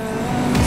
love.